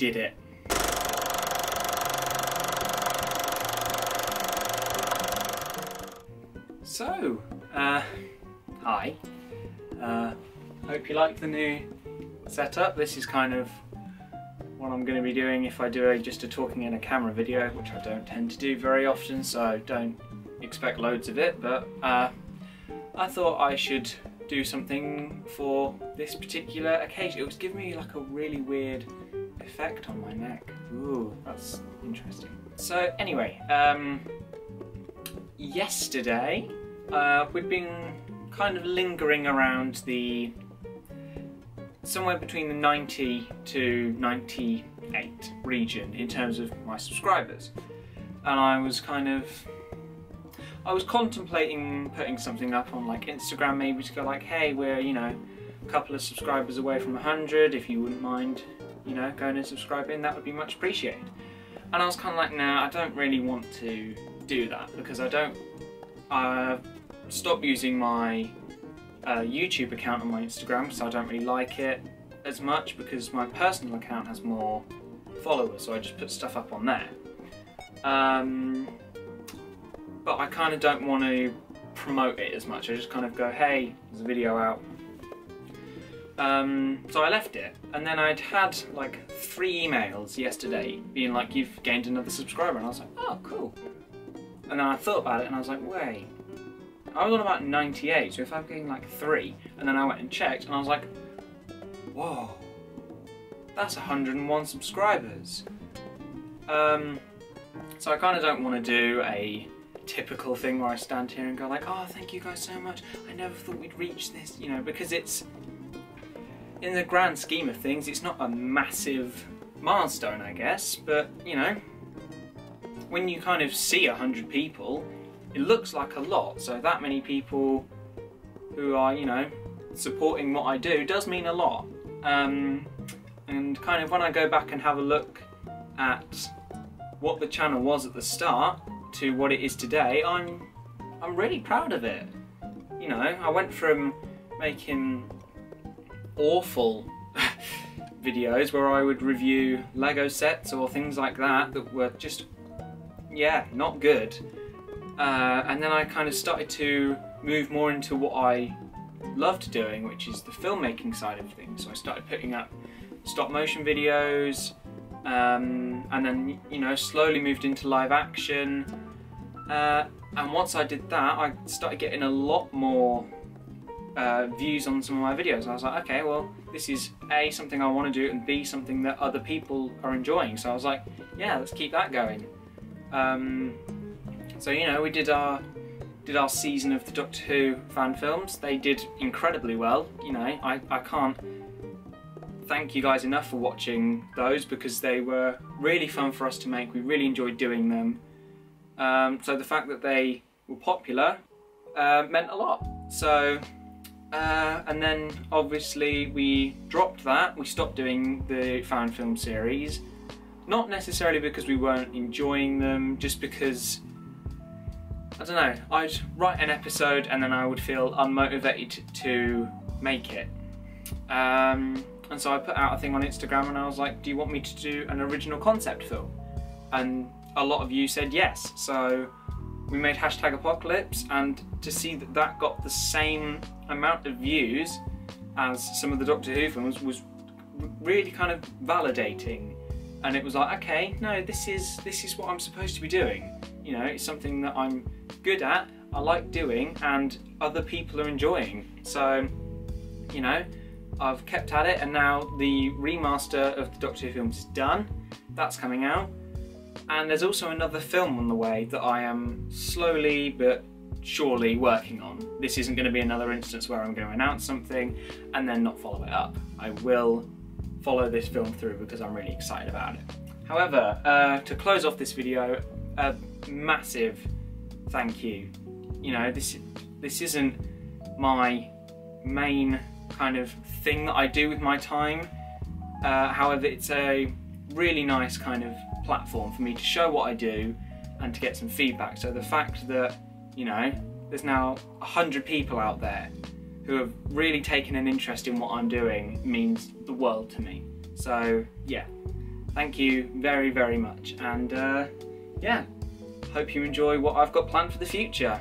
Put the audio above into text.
did it. So, uh, hi. Uh, hope you like the new setup. This is kind of what I'm going to be doing if I do a, just a talking in a camera video, which I don't tend to do very often, so don't expect loads of it, but uh, I thought I should do something for this particular occasion. It was giving me like a really weird effect on my neck. Ooh, that's interesting. So anyway, um, yesterday uh, we've been kind of lingering around the somewhere between the 90 to 98 region in terms of my subscribers. And I was kind of I was contemplating putting something up on like Instagram maybe to go like, hey, we're, you know, a couple of subscribers away from 100, if you wouldn't mind, you know, going and subscribing, that would be much appreciated. And I was kind of like, nah, I don't really want to do that because I don't, I stopped using my uh, YouTube account on my Instagram so I don't really like it as much because my personal account has more followers, so I just put stuff up on there. Um, but I kind of don't want to promote it as much. I just kind of go, hey, there's a video out. Um, so I left it, and then I'd had like three emails yesterday being like, you've gained another subscriber, and I was like, oh, cool. And then I thought about it, and I was like, wait, I was on about 98, so if I've gained like three, and then I went and checked, and I was like, whoa, that's 101 subscribers. Um, so I kind of don't want to do a typical thing where I stand here and go like, oh, thank you guys so much. I never thought we'd reach this, you know, because it's, in the grand scheme of things, it's not a massive milestone, I guess, but, you know, when you kind of see a hundred people, it looks like a lot. So that many people who are, you know, supporting what I do does mean a lot. Um, and kind of when I go back and have a look at what the channel was at the start, to what it is today, I'm I'm really proud of it. You know, I went from making awful videos where I would review Lego sets or things like that that were just, yeah, not good. Uh, and then I kind of started to move more into what I loved doing, which is the filmmaking side of things. So I started putting up stop motion videos, um, and then you know slowly moved into live action uh, and once I did that I started getting a lot more uh, views on some of my videos. I was like okay well this is A something I want to do and B something that other people are enjoying. So I was like yeah let's keep that going. Um, so you know we did our did our season of the Doctor Who fan films. They did incredibly well you know. I, I can't thank you guys enough for watching those because they were really fun for us to make. We really enjoyed doing them. Um, so the fact that they were popular uh, meant a lot. So, uh, and then obviously we dropped that. We stopped doing the fan film series. Not necessarily because we weren't enjoying them, just because I don't know, I'd write an episode and then I would feel unmotivated to make it. Um, and so I put out a thing on Instagram and I was like, do you want me to do an original concept film? And a lot of you said yes. So we made hashtag apocalypse and to see that that got the same amount of views as some of the Doctor Who films was really kind of validating. And it was like, okay, no, this is this is what I'm supposed to be doing. You know, it's something that I'm good at, I like doing, and other people are enjoying. So, you know, I've kept at it and now the remaster of the Doctor Who films is done. That's coming out. And there's also another film on the way that I am slowly but surely working on. This isn't going to be another instance where I'm going to announce something and then not follow it up. I will follow this film through because I'm really excited about it. However, uh, to close off this video, a massive thank you. You know, this this isn't my main kind of thing that I do with my time. Uh, however, it's a really nice kind of platform for me to show what I do and to get some feedback. So the fact that, you know, there's now 100 people out there who have really taken an interest in what I'm doing means the world to me. So, yeah, thank you very, very much. And uh, yeah, hope you enjoy what I've got planned for the future.